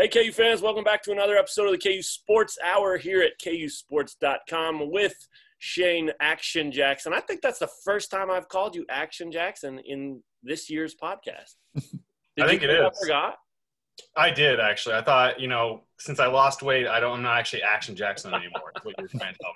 Hey, KU fans, welcome back to another episode of the KU Sports Hour here at KUSports.com with Shane Action Jackson. I think that's the first time I've called you Action Jackson in this year's podcast. I think it is. I forgot. I did actually. I thought, you know, since I lost weight, I don't. I'm not actually Action Jackson anymore. That's what you're trying to tell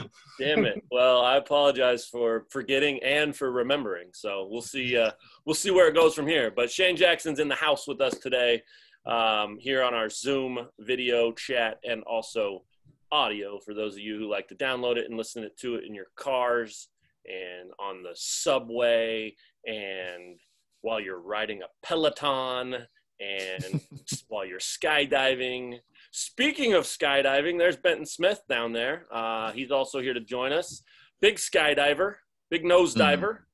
me. Damn it. Well, I apologize for forgetting and for remembering. So we'll see. Uh, we'll see where it goes from here. But Shane Jackson's in the house with us today, um, here on our Zoom video chat and also audio for those of you who like to download it and listen to it in your cars and on the subway and while you're riding a Peloton and while you're skydiving. Speaking of skydiving, there's Benton Smith down there. Uh, he's also here to join us. Big skydiver, big nose diver.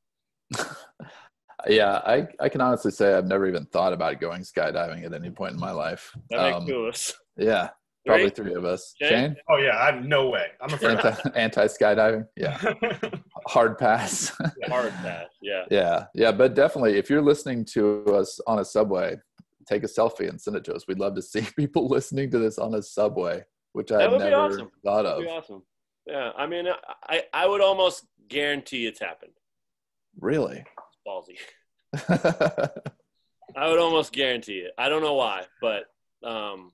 Mm-hmm. yeah, I, I can honestly say I've never even thought about going skydiving at any point in my life. That makes um, two of us. Yeah, probably three of us. Shane? Shane? Oh yeah, I have no way. I'm afraid. Anti, anti skydiving. Yeah. Hard pass. Hard pass. Yeah. Yeah, yeah, but definitely, if you're listening to us on a subway, take a selfie and send it to us. We'd love to see people listening to this on a subway, which I have never awesome. thought of. That'd be awesome. Yeah, I mean, I I would almost guarantee it's happened. Really? It's ballsy. I would almost guarantee it. I don't know why, but um,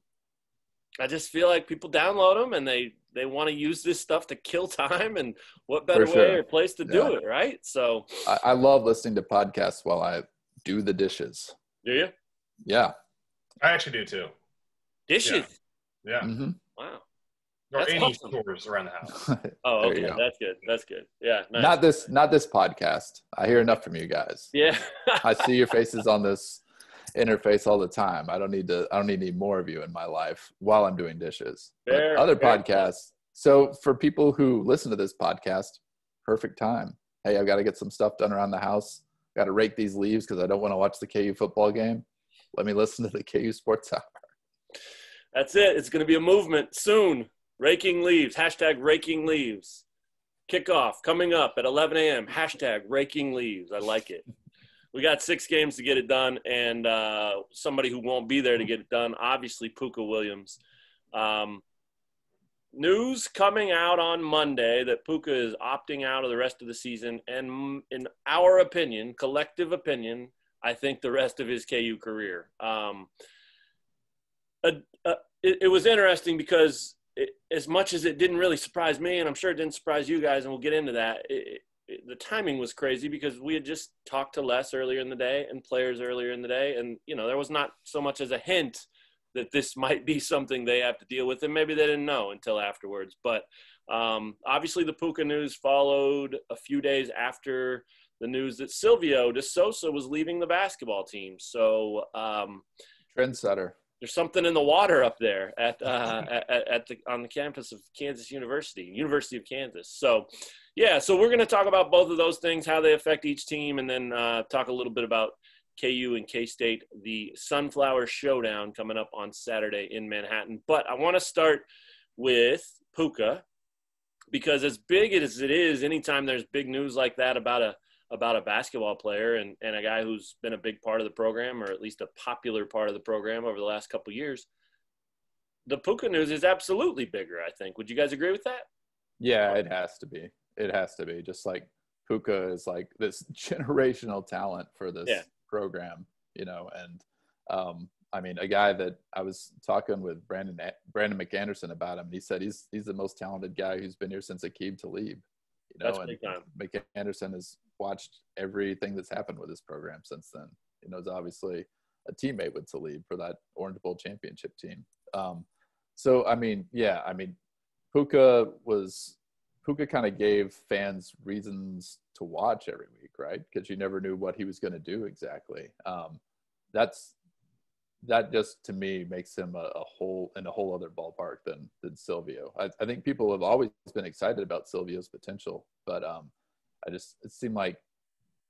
I just feel like people download them and they they want to use this stuff to kill time, and what better sure. way or place to do it, right? So I, I love listening to podcasts while I do the dishes. Do you? Yeah. I actually do too. Dishes. Yeah. yeah. Mm-hmm. Wow. Or That's any awesome. chores around the house. oh, okay. That's good. That's good. Yeah. Nice. Not this. Not this podcast. I hear enough from you guys. Yeah. I see your faces on this interface all the time. I don't need to. I don't need any more of you in my life while I'm doing dishes. Fair, other fair. podcasts. So for people who listen to this podcast, perfect time. Hey, I've got to get some stuff done around the house. Got to rake these leaves because I don't want to watch the KU football game let me listen to the KU Sports Hour. That's it. It's going to be a movement soon. Raking leaves. Hashtag raking leaves. Kickoff coming up at 11 a.m. Hashtag raking leaves. I like it. We got six games to get it done, and uh, somebody who won't be there to get it done, obviously Pooka Williams. Um, news coming out on Monday that Pooka is opting out of the rest of the season, and in our opinion, collective opinion, I think the rest of his KU career. Um, uh, uh, it, it, was interesting because it, as much as it didn't really surprise me, and I'm sure it didn't surprise you guys, and we'll get into that. It, the timing was crazy because we had just talked to Les earlier in the day and players earlier in the day, and you know there was not so much as a hint that this might be something they have to deal with, and maybe they didn't know until afterwards. But um, obviously, the Pooka news followed a few days after the news that Silvio De Sousa was leaving the basketball team. So um, trendsetter. There's something in the water up there at, uh, at, at the on the campus of Kansas University, University of Kansas. So, yeah, so we're going to talk about both of those things, how they affect each team, and then uh, talk a little bit about KU and K State, the Sunflower Showdown coming up on Saturday in Manhattan. But I want to start with Pooka because as big as it is, anytime there's big news like that about a about a basketball player and, and a guy who's been a big part of the program or at least a popular part of the program over the last couple years the pooka news is absolutely bigger i think would you guys agree with that yeah it has to be it has to be just like pooka is like this generational talent for this yeah. program you know and um, I mean, a guy that I was talking with Brandon Brandon McAnderson about him. And he said he's he's the most talented guy who's been here since Aqib Talib. You know, that's and McAnderson has watched everything that's happened with this program since then. You know, is obviously a teammate with Talib for that Orange Bowl championship team. Um, so I mean, yeah, I mean, Pooka was Pooka kind of gave fans reasons to watch every week, right? Because you never knew what he was going to do exactly. Um, that's that just to me makes him a, a, whole in a whole other ballpark than than Silvio. I, I, think people have always been excited about Silvio's potential, but um, I just it seemed like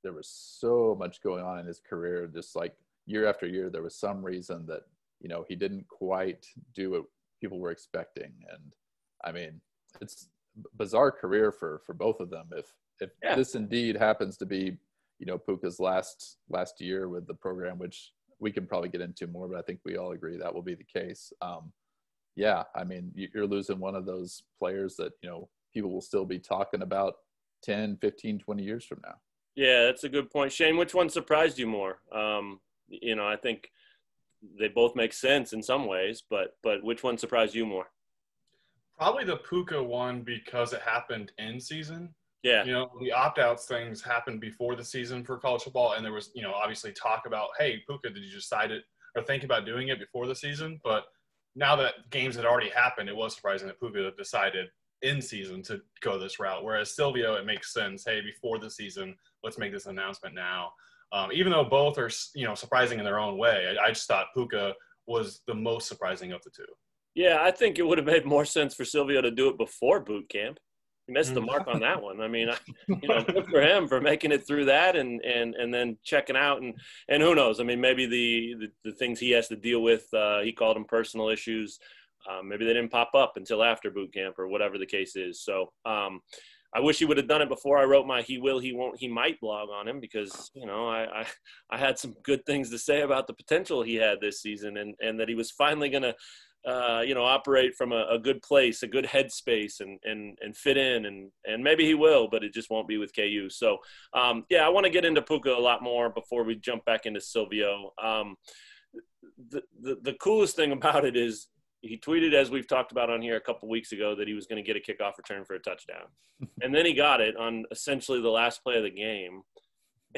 there was so much going on in his career. Just like year after year, there was some reason that you know he didn't quite do what people were expecting, and I mean it's bizarre career for for both of them. If if yeah. this indeed happens to be you know Pooka's last last year with the program, which we can probably get into more, but I think we all agree that will be the case. Um, yeah, I mean, you're losing one of those players that, you know, people will still be talking about 10, 15, 20 years from now. Yeah, that's a good point. Shane, which one surprised you more? Um, you know, I think they both make sense in some ways, but but which one surprised you more? Probably the Pooka one because it happened in season. Yeah. You know, the opt outs things happened before the season for college football. And there was, you know, obviously talk about, hey, Pooka, did you decide it or think about doing it before the season? But now that games had already happened, it was surprising that Pooka decided in season to go this route. Whereas Silvio, it makes sense. Hey, before the season, let's make this announcement now. Um, even though both are, you know, surprising in their own way, I, I just thought Pooka was the most surprising of the two. Yeah, I think it would have made more sense for Silvio to do it before boot camp he missed the mark on that one. I mean, you know, good for him for making it through that and and and then checking out and and who knows? I mean, maybe the the, the things he has to deal with. Uh, he called them personal issues. Um, maybe they didn't pop up until after boot camp or whatever the case is. So. Um, I wish he would have done it before I wrote my "He will, he won't, he might" blog on him because you know I, I, I had some good things to say about the potential he had this season and and that he was finally going to uh, you know, operate from a, a, good place, a good headspace, and and and fit in, and and maybe he will, but it just won't be with KU. So, um, yeah, I want to get into Pooka a lot more before we jump back into Silvio. Um, the, the the coolest thing about it is he tweeted, as we've talked about on here a couple weeks ago, that he was going to get a kickoff return for a touchdown, and then he got it on essentially the last play of the game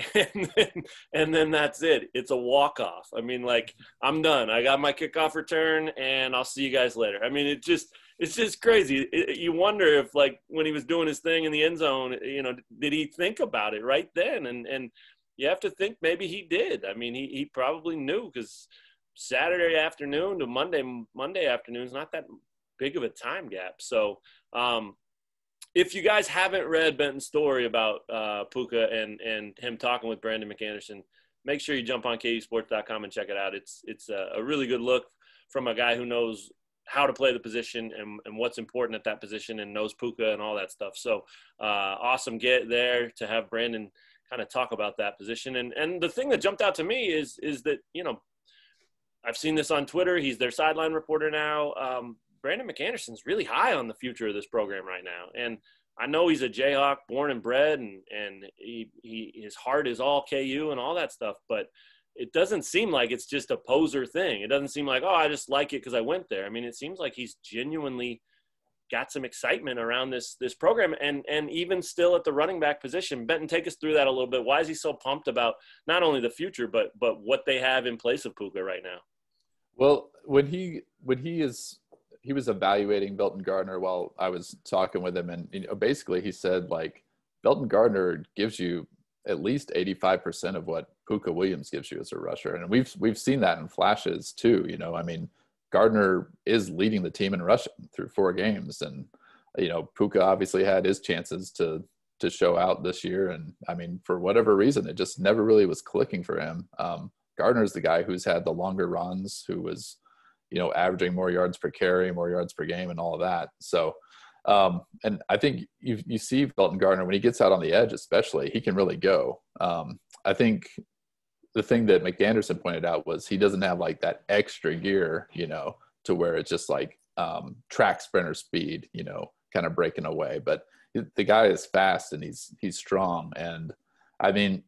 and then, and then that's it. It's a walk off. I mean, like I'm done. I got my kickoff return, and I'll see you guys later. I mean, it just it's just crazy. It, you wonder if like when he was doing his thing in the end zone, you know, did he think about it right then? And and you have to think maybe he did. I mean, he he probably knew because Saturday afternoon to Monday Monday afternoon is not that big of a time gap. So um, if you guys haven't read Benton's story about uh, Pooka and and him talking with Brandon McAnderson, make sure you jump on KUSports.com and check it out. It's it's a, a, really good look from a guy who knows how to play the position and, and what's important at that position and knows Pooka and all that stuff. So uh, awesome get there to have Brandon kind of talk about that position. And and the thing that jumped out to me is is that you know I've seen this on Twitter. He's their sideline reporter now. Um, Brandon McAnderson's really high on the future of this program right now. And I know he's a Jayhawk born and bred and, and he, he, his heart is all KU and all that stuff, but it doesn't seem like it's just a poser thing. It doesn't seem like, oh, I just like it because I went there. I mean, it seems like he's genuinely got some excitement around this this program and and even still at the running back position. Benton, take us through that a little bit. Why is he so pumped about not only the future but but what they have in place of Pooka right now? Well, when he when he is he was evaluating Velton Gardner while I was talking with him, and you know, basically he said like Velton Gardner gives you at least 85% of what Pooka Williams gives you as a rusher, and we've we've seen that in flashes too. You know, I mean, Gardner is leading the team in rushing through four games, and you know, Pooka obviously had his chances to to show out this year, and I mean, for whatever reason, it just never really was clicking for him. Um, Gardner's the guy who's had the longer runs, who was you know, averaging more yards per carry, more yards per game, and all of that. So, um, and I think you you see Velton Gardner when he gets out on the edge, especially he can really go. Um, I think the thing that McAnderson pointed out was he doesn't have like that extra gear, you know, to where it's just like um, track sprinter speed, you know, kind of breaking away. But the guy is fast and he's he's strong. And I mean,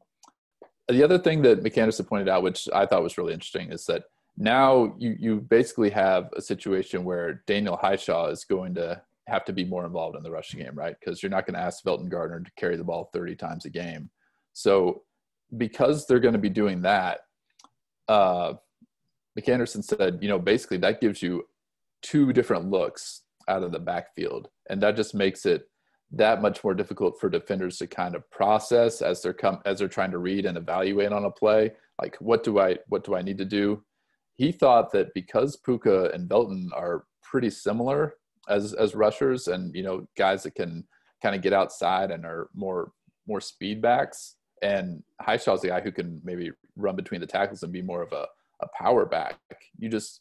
the other thing that McAnderson pointed out, which I thought was really interesting, is that now you you basically have a situation where Daniel Hishaw is going to have to be more involved in the rushing game, right? Because you're not going to ask Velton Gardner to carry the ball 30 times a game. So because they're going to be doing that, uh, McAnderson said, you know, basically that gives you two different looks out of the backfield, and that just makes it that much more difficult for defenders to kind of process as they're come as they're trying to read and evaluate on a play. Like, what do I what do I need to do? he thought that because Pooka and Velton are pretty similar as as rushers and you know guys that can kind of get outside and are more more speed backs and Hishaw's the guy who can maybe run between the tackles and be more of a, a power back. You just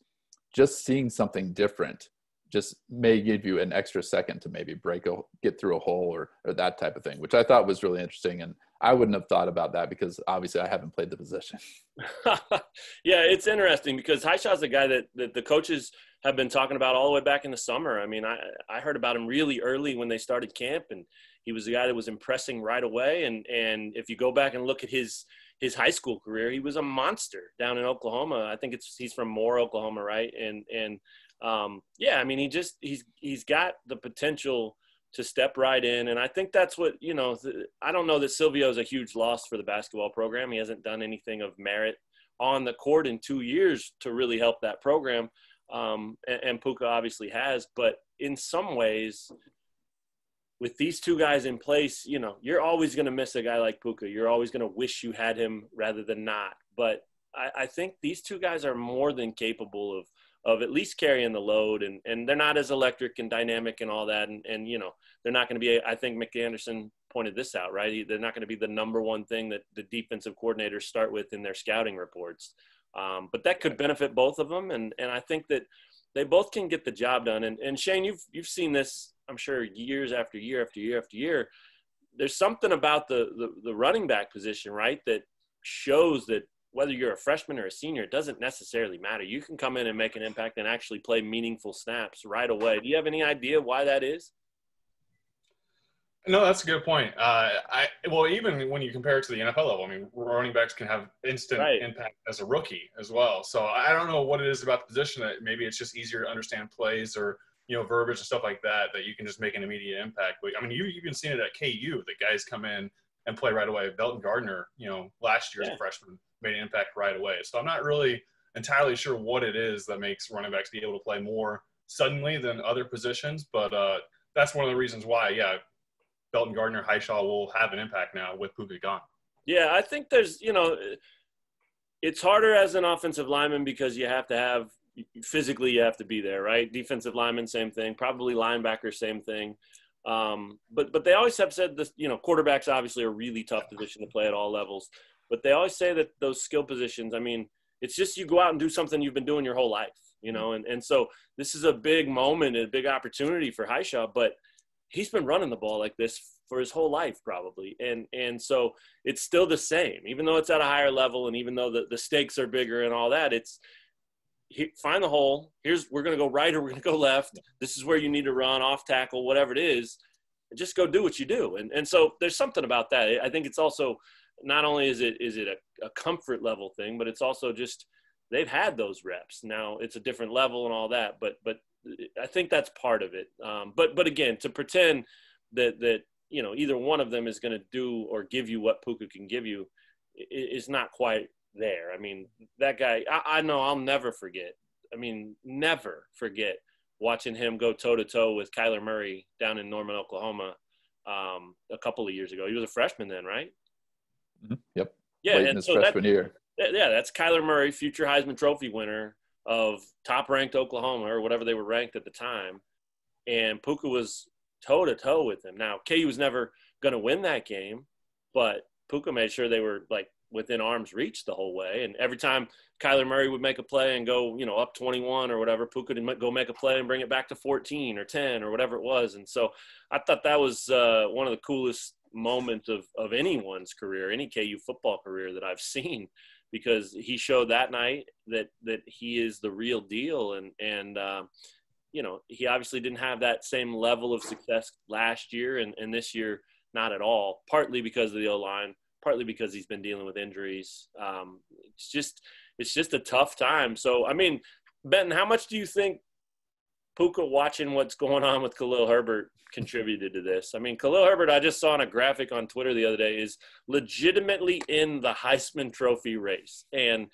just seeing something different just may give you an extra second to maybe break a get through a hole or or that type of thing, which I thought was really interesting. And I wouldn't have thought about that because obviously I haven't played the position. yeah, it's interesting because Hishaw's a guy that, that the coaches have been talking about all the way back in the summer. I mean, I, I heard about him really early when they started camp, and he was the guy that was impressing right away. And and if you go back and look at his his high school career, he was a monster down in Oklahoma. I think it's he's from Moore, Oklahoma, right? And and um, yeah, I mean, he just he's he's got the potential to step right in. And I think that's what, you know, I don't know that Silvio is a huge loss for the basketball program. He hasn't done anything of merit on the court in two years to really help that program. Um, and, and Puka obviously has, but in some ways, with these two guys in place, you know, you're always going to miss a guy like Pooka. You're always going to wish you had him rather than not. But I, I think these two guys are more than capable of of at least carrying the load and, and they're not as electric and dynamic and all that. And, and you know, they're not going to be, I think McAnderson pointed this out, right? They're not going to be the number one thing that the defensive coordinators start with in their scouting reports. Um, but that could benefit both of them. And, and I think that they both can get the job done. And, and Shane, you've, you've seen this, I'm sure years after year after year after year, there's something about the, the, the running back position, right? That shows that whether you're a freshman or a senior, it doesn't necessarily matter. You can come in and make an impact and actually play meaningful snaps right away. Do you have any idea why that is? No, that's a good point. Uh, I well, even when you compare it to the NFL level, I mean, running backs can have instant right. impact as a rookie as well. So I don't know what it is about the position that maybe it's just easier to understand plays or you know verbiage and stuff like that that you can just make an immediate impact. But I mean, you you've been seeing it at KU. The guys come in and play right away. Velton Gardner, you know, last year as yeah. a freshman made an impact right away. So I'm not really entirely sure what it is that makes running backs be able to play more suddenly than other positions, but uh, that's one of the reasons why, yeah, Velton Gardner, Hishaw will have an impact now with Pooka gone. Yeah, I think there's, you know, it's harder as an offensive lineman because you have to have physically you have to be there, right? Defensive lineman, same thing. Probably linebacker, same thing. Um, but but they always have said this. You know, quarterbacks obviously a really tough position to play at all levels. But they always say that those skill positions, I mean, it's just you go out and do something you've been doing your whole life, you know. And and so this is a big moment a big opportunity for Hishaw, but he's been running the ball like this for his whole life probably and and so it's still the same even though it's at a higher level and even though the, the stakes are bigger and all that it's find the hole. Here's we're going to go right or we're going to go left. This is where you need to run off tackle whatever it is. Just go do what you do. And and so there's something about that. I think it's also not only is it is it a, a comfort level thing, but it's also just they've had those reps. Now it's a different level and all that, but but I think that's part of it. Um, but but again, to pretend that that you know either one of them is going to do or give you what Pooka can give you is not quite there. I mean, that guy. I, I know I'll never forget. I mean, never forget watching him go toe to toe with Kyler Murray down in Norman, Oklahoma, um, a couple of years ago. He was a freshman then, right? Mm-hmm. Yep. Yeah, Late in his freshman that, year. Yeah, that's Kyler Murray, future Heisman Trophy winner of top-ranked Oklahoma or whatever they were ranked at the time, and Pooka was toe to toe with him. Now KU was never going to win that game, but Puka made sure they were like within arm's reach the whole way. And every time Kyler Murray would make a play and go, you know, up 21 or whatever, Pooka would go make a play and bring it back to 14 or 10 or whatever it was. And so I thought that was uh, one of the coolest moments of, of anyone's career, any KU football career that I've seen, because he showed that night that that he is the real deal, and and um, you know he obviously didn't have that same level of success last year, and, and this year not at all. Partly because of the O line, partly because he's been dealing with injuries. Um, it's just it's just a tough time. So I mean, Benton, how much do you think Pooka watching what's going on with Khalil Herbert contributed to this. I mean, Khalil Herbert, I just saw on a graphic on Twitter the other day, is legitimately in the Heisman Trophy race. And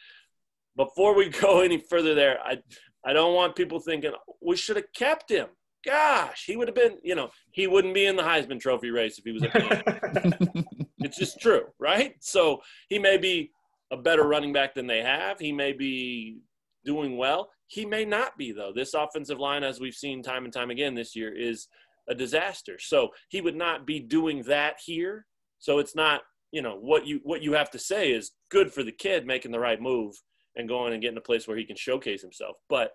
before we go any further there, I I don't want people thinking we should have kept him. Gosh, he would have been, you know, he wouldn't be in the Heisman Trophy race if he was a It's just true, right? So he may be a better running back than they have. He may be doing well. He may not be, though. This offensive line, as we've seen time and time again this year, is a disaster. So he would not be doing that here. So it's not, you know, what you what you have to say is good for the kid making the right move and going and getting a place where he can showcase himself. But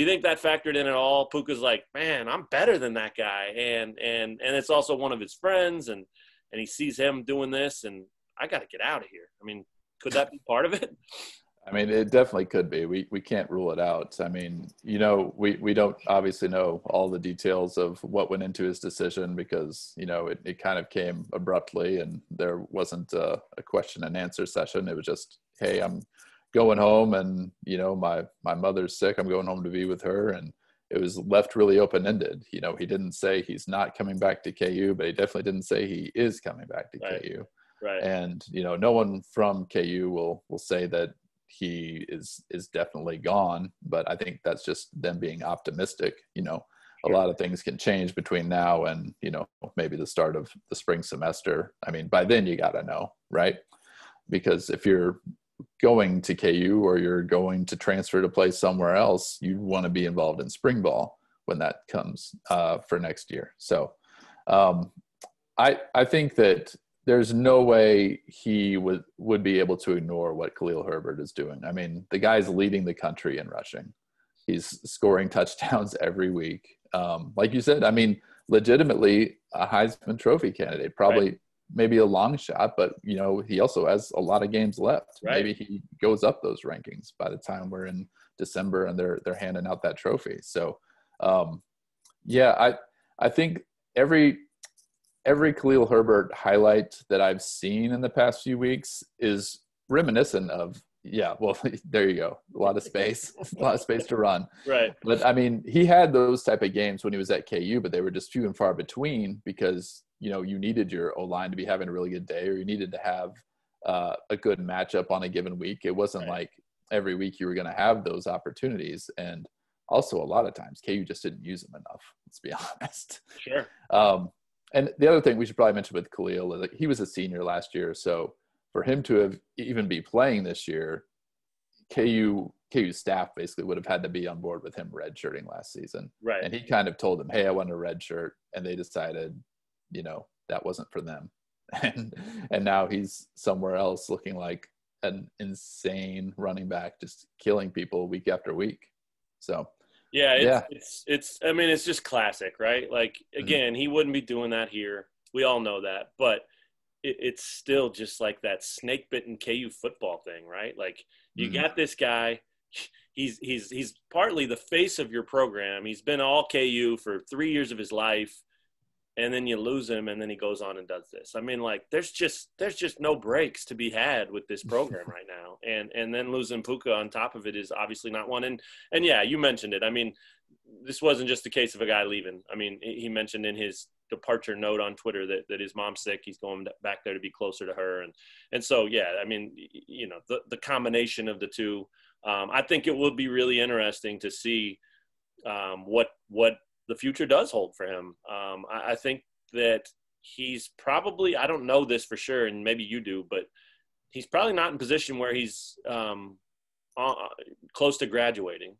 you think that factored in at all? Pooka's like, man, I'm better than that guy, and and and it's also one of his friends, and and he sees him doing this, and I got to get out of here. I mean, could that be part of it? I mean, it definitely could be. We we can't rule it out. I mean, you know, we we don't obviously know all the details of what went into his decision because you know it, it kind of came abruptly and there wasn't a, a question and answer session. It was just, hey, I'm going home and you know my my mother's sick. I'm going home to be with her and it was left really open ended. You know, he didn't say he's not coming back to KU, but he definitely didn't say he is coming back to Right. KU. Right. And you know, no one from KU will will say that he is is definitely gone. But I think that's just them being optimistic. You know, a lot of things can change between now and you know maybe the start of the spring semester. I mean, by then you got to know, right? Because if you're going to KU or you're going to transfer to play somewhere else, you want to be involved in spring ball when that comes uh, for next year. So um, I I think that there's no way he would would be able to ignore what Khalil Herbert is doing. I mean, the guy's leading the country in rushing. He's scoring touchdowns every week. Um, like you said, I mean, legitimately a Heisman Trophy candidate. Probably maybe a long shot, but you know, he also has a lot of games left. Right. Maybe he goes up those rankings by the time we're in December and they're they're handing out that trophy. So um, yeah, I I think every every Khalil Herbert highlight that I've seen in the past few weeks is reminiscent of yeah, well there you go. A lot of space. a lot of space to run. right. But I mean, he had those type of games when he was at KU, but they were just few and far between because you know you needed your O line to be having a really good day, or you needed to have uh, a good matchup on a given week. It wasn't Right. like every week you were going to have those opportunities, and also a lot of times KU just didn't use them enough. Let's be honest. Sure. Um, and the other thing we should probably mention with Khalil is that he was a senior last year, so for him to have even be playing this year, KU KU staff basically would have had to be on board with him redshirting last season, Right. and he kind of told them, "Hey, I want a red shirt," and they decided, you know, that wasn't for them, and and now he's somewhere else looking like an insane running back, just killing people week after week. So Yeah, it's, Yeah. it's it's I mean it's just classic, right? Like again, he wouldn't be doing that here. We all know that, but it, it's still just like that snake bitten KU football thing, right? Like you Mhm. got this guy. He's he's he's partly the face of your program. He's been all KU for three years of his life, and then you lose him, and then he goes on and does this. I mean, like there's just there's just no breaks to be had with this program right now, and and then losing Pooka on top of it is obviously not one. And and yeah, you mentioned it. I mean, this wasn't just a case of a guy leaving. I mean, he he mentioned in his departure note on Twitter that, that his mom's sick. He's going back there to be closer to her. And, and so, yeah, I mean, you know, the, the combination of the two, um, I think it would be really interesting to see um, what, what the future does hold for him. Um, I, I think that he's probably, I don't know this for sure, and maybe you do, but he's probably not in position where he's um, uh, close to graduating.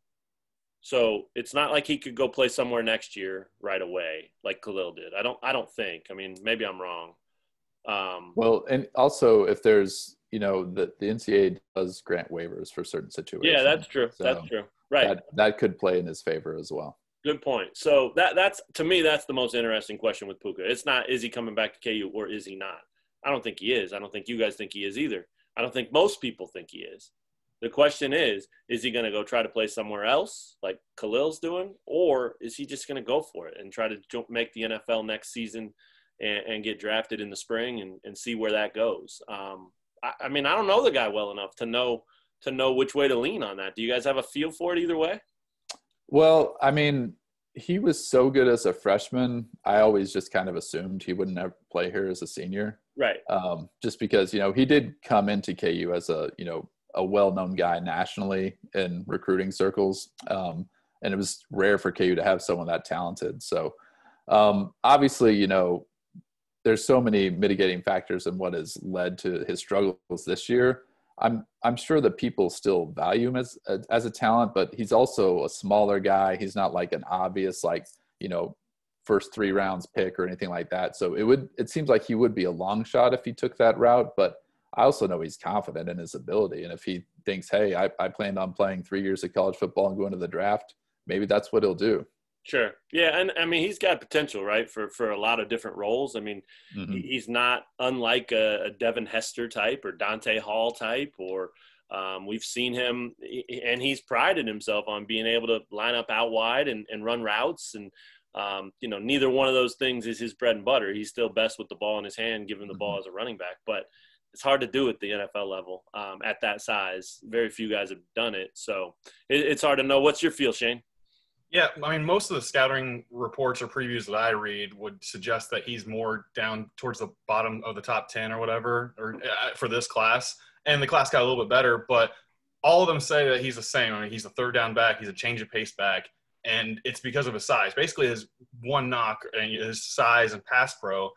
So it's not like he could go play somewhere next year right away, like Khalil did. I don't. I don't think. I mean, maybe I'm wrong. Um, Well, and also if there's, you know, the, the NCAA does grant waivers for certain situations. yeah, that's true. So that's true. Right. That, that could play in his favor as well. Good point. So that that's to me that's the most interesting question with Pooka. It's not is he coming back to KU or is he not? I don't think he is. I don't think you guys think he is either. I don't think most people think he is. The question is, is he going to go try to play somewhere else like Khalil's doing, or is he just going to go for it and try to make the NFL next season and, and get drafted in the spring and, and see where that goes? Um, I, I mean, I don't know the guy well enough to know to know which way to lean on that. Do you guys have a feel for it either way? Well, I mean, he was so good as a freshman. I always just kind of assumed he wouldn't ever play here as a senior, Right. um, just because you know he did come into KU as a you know a well-known guy nationally in recruiting circles, um, and it was rare for KU to have someone that talented. So um, obviously, you know, there's so many mitigating factors in what has led to his struggles this year. I'm I'm sure that people still value him as as a talent, but he's also a smaller guy. He's not like an obvious like you know first three rounds pick or anything like that. So it would it seems like he would be a long shot if he took that route. But I also know he's confident in his ability, and if he thinks, hey, I, I planned on playing three years of college football and going to the draft, maybe that's what he'll do. Sure. Yeah, and I mean he's got potential, right, for for a lot of different roles. I mean, Mhm. he's not unlike a, a Devin Hester type or Dante Hall type, or um, we've seen him, and he's prided himself on being able to line up out wide and, and run routes. And um, you know, neither one of those things is his bread and butter. He's still best with the ball in his hand, given the ball as a running back, but it's hard to do at the NFL level um, at that size. Very few guys have done it, so it, it's hard to know. What's your feel, Shane? Yeah, I mean, most of the scouting reports or previews that I read would suggest that he's more down towards the bottom of the top 10 or whatever or uh, for this class. And the class got a little bit better, but all of them say that he's the same. I mean, he's a third down back, he's a change of pace back, and it's because of his size. Basically, his one knock and his size and pass pro.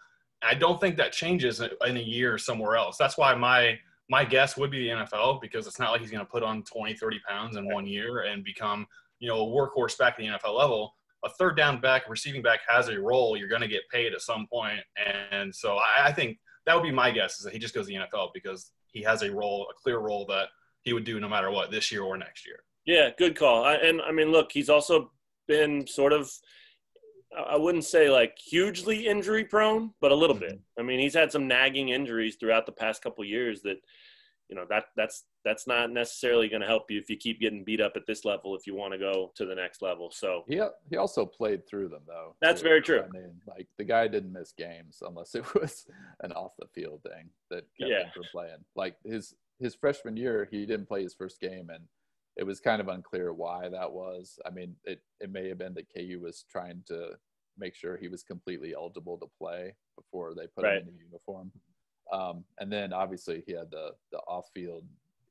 I don't think that changes in a year somewhere else. That's why my my guess would be the NFL because it's not like he's going to put on 20, 30 pounds in one year and become you know, a workhorse back at the NFL level, a third down back, receiving back has a role. You're going to get paid at some point. And so I, I think that would be my guess is that he just goes to the NFL because he has a role, a clear role that he would do no matter what this year or next year. Yeah, good call. I, and I mean, look, he's also been sort of, I wouldn't say like hugely injury prone, but a little mm-hmm. bit. I mean, he's had some nagging injuries throughout the past couple years that, you know, that that's that's not necessarily going to help you if you keep getting beat up at this level if you want to go to the next level. So He he also played through them though. That's too. very true. I mean, like the guy didn't miss games unless it was an off the field thing that kept Yeah. him from playing. Like his his freshman year, he didn't play his first game, and it was kind of unclear why that was. I mean, it it may have been that KU was trying to make sure he was completely eligible to play before they put Right. him in a uniform. Um, and then obviously he had the the off field,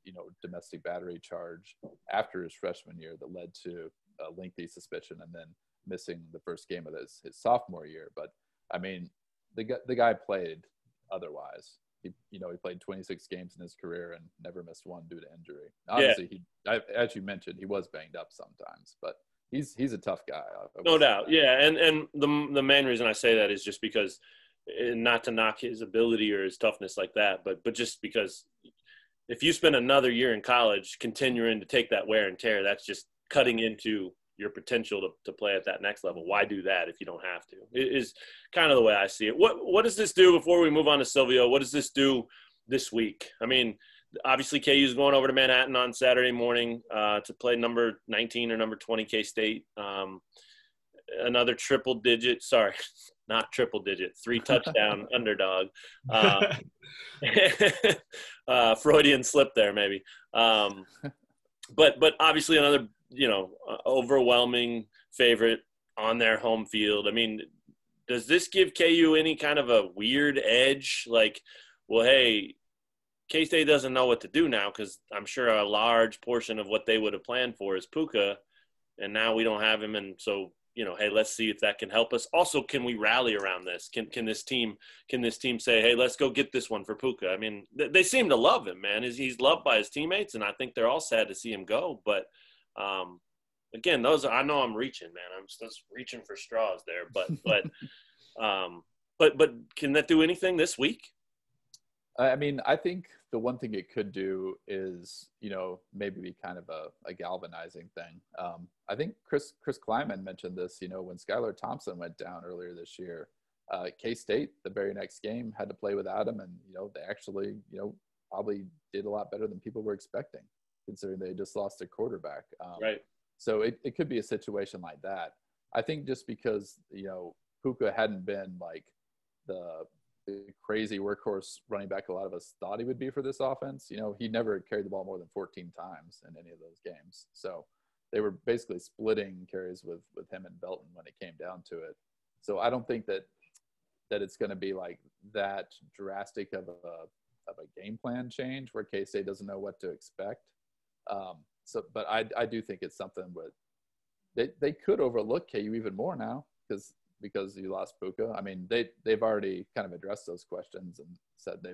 you know, domestic battery charge after his freshman year that led to a lengthy suspicion and then missing the first game of his, his sophomore year. But I mean, the guy, the guy played otherwise. He, you know, he played 26 games in his career and never missed one due to injury. Obviously, he, I, as you mentioned, he was banged up sometimes, but he's he's a tough guy. No doubt, yeah. And and the the main reason I say that is just because, eh, not to knock his ability or his toughness like that, but but just because if you spend another year in college continuing to take that wear and tear, that's just cutting into your potential to, to play at that next level. Why do that if you don't have to? It is kind of the way I see it. What what does this do before we move on to Silvio? What does this do this week? I mean, obviously KU is going over to Manhattan on Saturday morning uh, to play number 19 or number 20 K State. Um, another triple digit, sorry, not triple digit, three touchdown underdog. Uh, uh, Freudian slip there, maybe. Um, but but obviously another you know uh, overwhelming favorite on their home field. I mean, does this give KU any kind of a weird edge? Like, well, hey, K State doesn't know what to do now because I'm sure a large portion of what they would have planned for is Pooka, and now we don't have him, and so you know, hey, let's see if that can help us. Also, can we rally around this? Can can this team can this team say, hey, let's go get this one for Pooka? I mean, th- they seem to love him, man. He's, he's loved by his teammates, and I think they're all sad to see him go. But um, again, those are, I know I'm reaching, man. I'm just reaching for straws there, but but um, but but can that do anything this week? I mean, I think the one thing it could do is, you know, maybe be kind of a, a galvanizing thing. Um, I think Chris Chris Klieman mentioned this, you know, when Skylar Thompson went down earlier this year. Uh, K State, the very next game, had to play without him, and you know, they actually, you know, probably did a lot better than people were expecting, considering they just lost their quarterback. Um, Right. So it, it could be a situation like that. I think just because, you know, Pooka hadn't been like the, the crazy workhorse running back a lot of us thought he would be for this offense, you know, he never carried the ball more than 14 times in any of those games. So they were basically splitting carries with, with him and Velton when it came down to it. So I don't think that that it's going to be like that drastic of a of a game plan change where K State doesn't know what to expect. Um, so, but I I do think it's something with they they could overlook KU even more now because because you lost Pooka. I mean they they've already kind of addressed those questions and said they.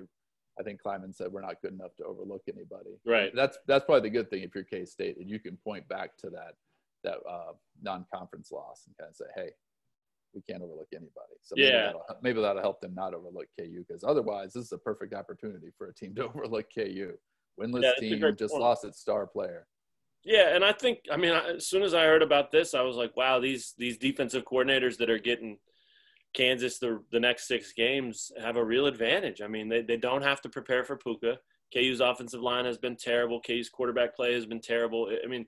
I think Klieman said we're not good enough to overlook anybody. Right. That's that's probably the good thing if you're K State and you can point back to that that uh, non-conference loss and kind of say, hey, we can't overlook anybody. So maybe, Yeah. that'll, maybe that'll help them not overlook KU because otherwise this is a perfect opportunity for a team to overlook KU. Winless Yeah, team just point. lost its star player. Yeah, and I think I mean as soon as I heard about this, I was like, wow, these these defensive coordinators that are getting Kansas the the next six games have a real advantage. I mean, they they don't have to prepare for Pooka. KU's offensive line has been terrible. KU's quarterback play has been terrible. I mean,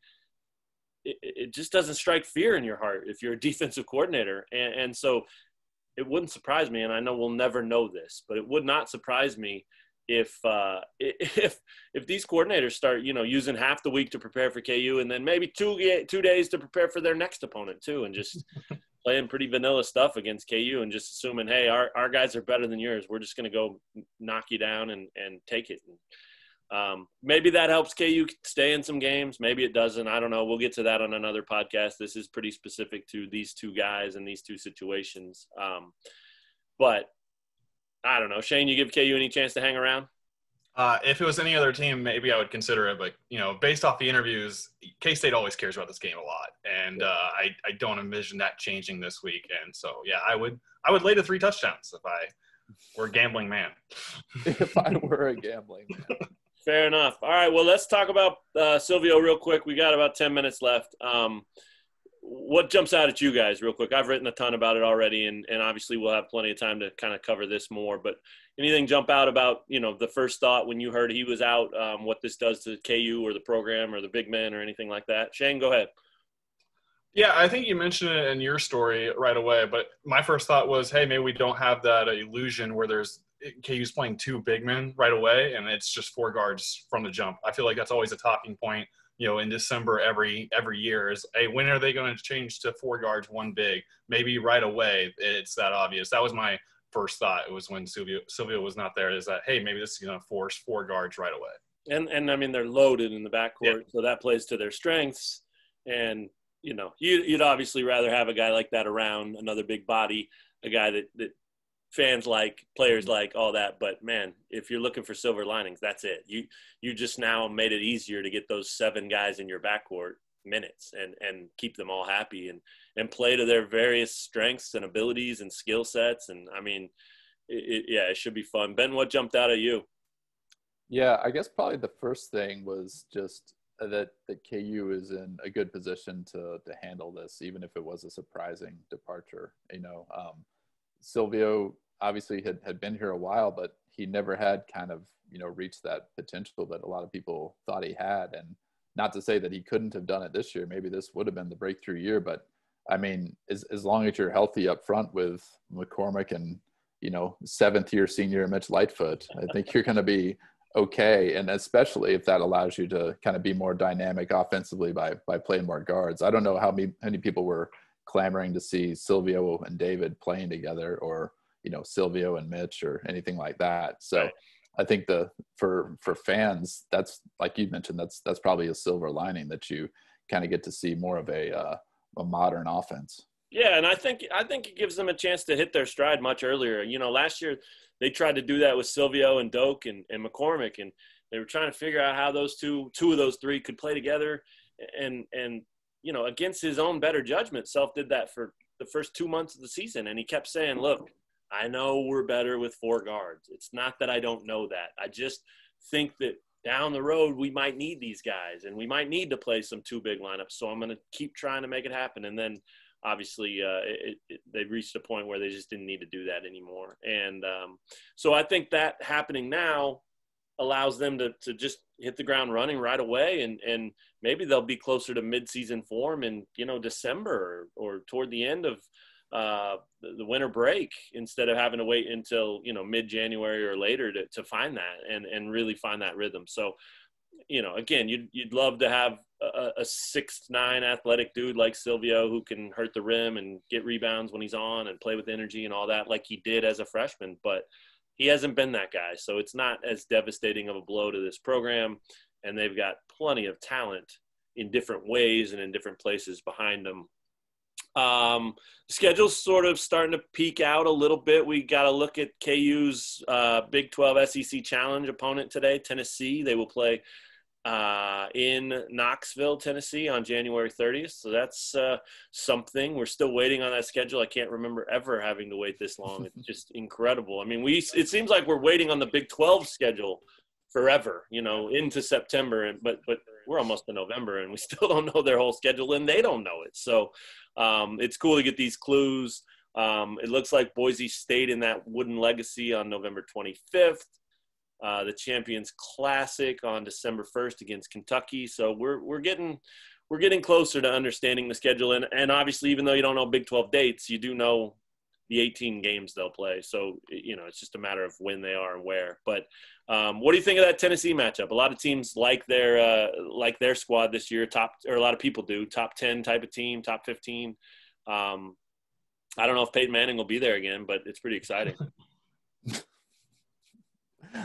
it, it just doesn't strike fear in your heart if you're a defensive coordinator, and, and so it wouldn't surprise me. And I know we'll never know this, but it would not surprise me if uh, if if these coordinators start you know using half the week to prepare for KU and then maybe two two days to prepare for their next opponent too, and just playing pretty vanilla stuff against KU and just assuming, hey, our, our guys are better than yours. We're just going to go knock you down and, and take it. And, um, maybe that helps KU stay in some games. Maybe it doesn't. I don't know. We'll get to that on another podcast. This is pretty specific to these two guys and these two situations. Um, but I don't know. Shane, you give KU any chance to hang around? Uh, if it was any other team, maybe I would consider it. But you know, based off the interviews, K State always cares about this game a lot, and uh, I I don't envision that changing this week. And so yeah, I would I would lay to three touchdowns if I were a gambling man. if I were a gambling man. Fair enough. All right. Well, let's talk about uh, Silvio real quick. We got about ten minutes left. Um, what jumps out at you guys real quick? I've written a ton about it already, and, and obviously we'll have plenty of time to kind of cover this more. But anything jump out about you know the first thought when you heard he was out, um, what this does to KU or the program or the big men or anything like that? Shane, go ahead. Yeah, I think you mentioned it in your story right away. But my first thought was, hey, maybe we don't have that illusion where there's KU's playing two big men right away, and it's just four guards from the jump. I feel like that's always a talking point you know in December every every year is hey when are they going to change to four guards one big? Maybe right away it's that obvious. That was my first thought it was when Sylvia Silvio was not there is that hey maybe this is going to force four guards right away. And and I mean they're loaded in the backcourt yeah. so that plays to their strengths. And you know you, you'd obviously rather have a guy like that around another big body a guy that that fans like, players like, all that. But man, if you're looking for silver linings, that's it. You you just now made it easier to get those seven guys in your backcourt minutes and and keep them all happy and and play to their various strengths and abilities and skill sets. And I mean, it, it, yeah, it should be fun. Ben, what jumped out at you? Yeah, I guess probably the first thing was just that that KU is in a good position to to handle this, even if it was a surprising departure. You know, um, Silvio obviously had, had been here a while, but he never had kind of, you know, reached that potential that a lot of people thought he had. And not to say that he couldn't have done it this year. Maybe this would have been the breakthrough year, but I mean, as, as long as you're healthy up front with McCormack and, you know, seventh year senior Mitch Lightfoot, I think you're going to be okay. And especially if that allows you to kind of be more dynamic offensively by, by playing more guards. I don't know how many, many people were clamoring to see Silvio and David playing together or, you know Silvio and Mitch or anything like that. So right. I think the for for fans, that's like you mentioned, that's that's probably a silver lining that you kind of get to see more of a uh, a modern offense. Yeah, and I think I think it gives them a chance to hit their stride much earlier. You know, last year they tried to do that with Silvio and Doak and, and McCormack, and they were trying to figure out how those two two of those three could play together. And and you know, against his own better judgment, Self did that for the first two months of the season, and he kept saying, "Look, I know we're better with four guards. It's not that I don't know that. I just think that down the road we might need these guys and we might need to play some two big lineups. So I'm going to keep trying to make it happen. And then obviously uh, it, it, they reached a point where they just didn't need to do that anymore. And um, so I think that happening now allows them to, to just hit the ground running right away and, and maybe they'll be closer to mid-season form in you know december or, or toward the end of uh, the, winter break instead of having to wait until you know mid January or later to, to find that and and really find that rhythm. So, you know, again, you'd you'd love to have a, a six nine athletic dude like Silvio who can hurt the rim and get rebounds when he's on and play with energy and all that like he did as a freshman, but he hasn't been that guy. So it's not as devastating of a blow to this program, and they've got plenty of talent in different ways and in different places behind them um, schedule's sort of starting to peak out a little bit. We got to look at KU's uh, Big 12 SEC Challenge opponent today, Tennessee. They will play uh, in Knoxville, Tennessee on January 30th. So that's uh, something. We're still waiting on that schedule. I can't remember ever having to wait this long. It's just incredible. I mean, we it seems like we're waiting on the Big 12 schedule forever, you know, into September. And but but we're almost in November and we still don't know their whole schedule and they don't know it. So um, it's cool to get these clues. Um, it looks like Boise State in that wooden legacy on November 25th. Uh, the Champions Classic on December 1st against Kentucky. So we're we're getting we're getting closer to understanding the schedule. And and obviously, even though you don't know Big 12 dates, you do know the 18 games they'll play. So you know it's just a matter of when they are and where. But um, what do you think of that Tennessee matchup? A lot of teams like their uh, like their squad this year. Top or a lot of people do top 10 type of team, top 15. Um, I don't know if Peyton Manning will be there again, but it's pretty exciting.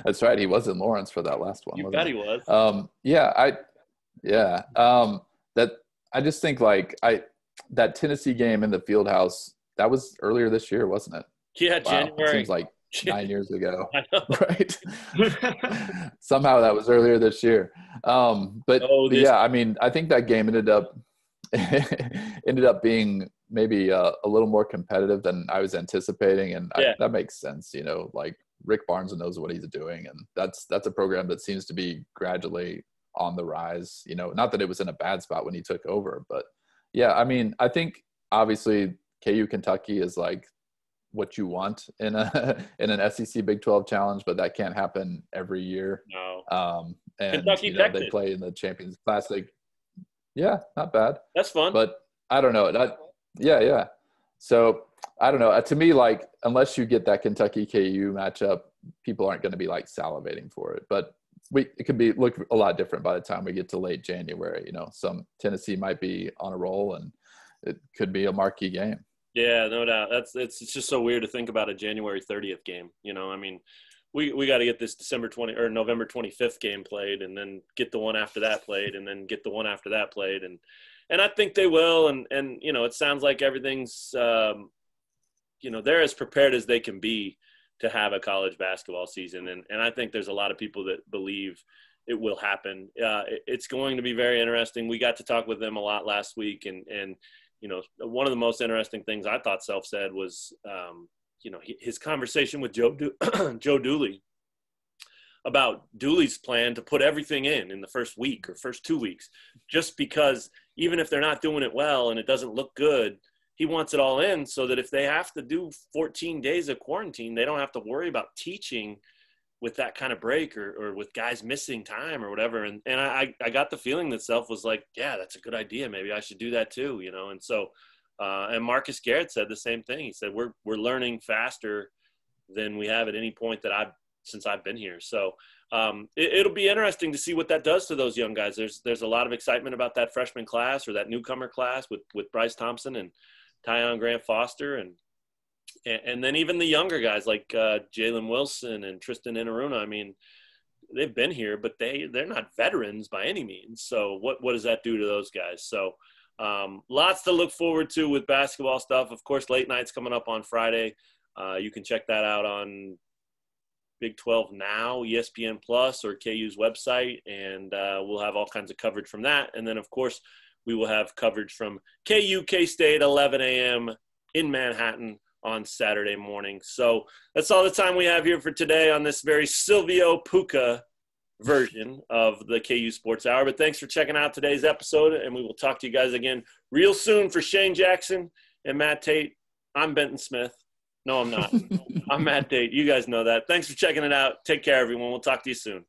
That's right. He was in Lawrence for that last one. You bet he? he was. Um, yeah, I, yeah. Um, that I just think like I that Tennessee game in the field house that was earlier this year, wasn't it? Yeah, wow. January. seems like nine years ago, right? Somehow that was earlier this year. Um, but, oh, this- yeah, I mean, I think that game ended up ended up being maybe uh, a little more competitive than I was anticipating, and yeah. I, that makes sense. You know, like Rick Barnes knows what he's doing, and that's that's a program that seems to be gradually on the rise. You know, not that it was in a bad spot when he took over, but yeah, I mean, I think obviously KU Kentucky is like what you want in a in an SEC Big 12 challenge, but that can't happen every year. No. Um, and Kentucky you know, they play in the Champions Classic. Yeah, not bad. That's fun. But I don't know. That, yeah, yeah. So I don't know. Uh, to me, like unless you get that Kentucky KU matchup, people aren't going to be like salivating for it. But we it could be look a lot different by the time we get to late January. You know, some Tennessee might be on a roll, and it could be a marquee game. Yeah, no doubt. That's it's, it's just so weird to think about a January 30th game. You know, I mean, we we got to get this December 20 or November 25th game played, and then get the one after that played, and then get the one after that played, and and I think they will. And and you know, it sounds like everything's um, you know they're as prepared as they can be to have a college basketball season, and and I think there's a lot of people that believe it will happen. Uh, it, it's going to be very interesting. We got to talk with them a lot last week, and and you know, one of the most interesting things I thought Self said was, um, you know, his conversation with Joe Do- Joe Dooley about Dooley's plan to put everything in in the first week or first two weeks, just because even if they're not doing it well and it doesn't look good, he wants it all in so that if they have to do 14 days of quarantine, they don't have to worry about teaching with that kind of break or, or with guys missing time or whatever. And, and I, I got the feeling that Self was like, yeah, that's a good idea. Maybe I should do that too, you know? And so, uh, and Marcus Garrett said the same thing. He said, we're, we're learning faster than we have at any point that I've, since I've been here. So um, it, will be interesting to see what that does to those young guys. There's, there's a lot of excitement about that freshman class or that newcomer class with, with Bryce Thompson and Tyon Grant Foster and, and, and then even the younger guys like uh, Jalen Wilson and Tristan Enaruna. I mean, they've been here, but they they're not veterans by any means. So what what does that do to those guys? So um, lots to look forward to with basketball stuff. Of course, late nights coming up on Friday. Uh, you can check that out on Big 12 Now, ESPN Plus, or KU's website, and uh, we'll have all kinds of coverage from that. And then, of course, we will have coverage from KU K State 11 a.m. in Manhattan on Saturday morning. So that's all the time we have here for today on this very Silvio Pooka version of the KU Sports Hour. But thanks for checking out today's episode, and we will talk to you guys again real soon for Shane Jackson and Matt Tait. I'm Benton Smith. No, I'm not. I'm Matt Tait. You guys know that. Thanks for checking it out. Take care, everyone. We'll talk to you soon.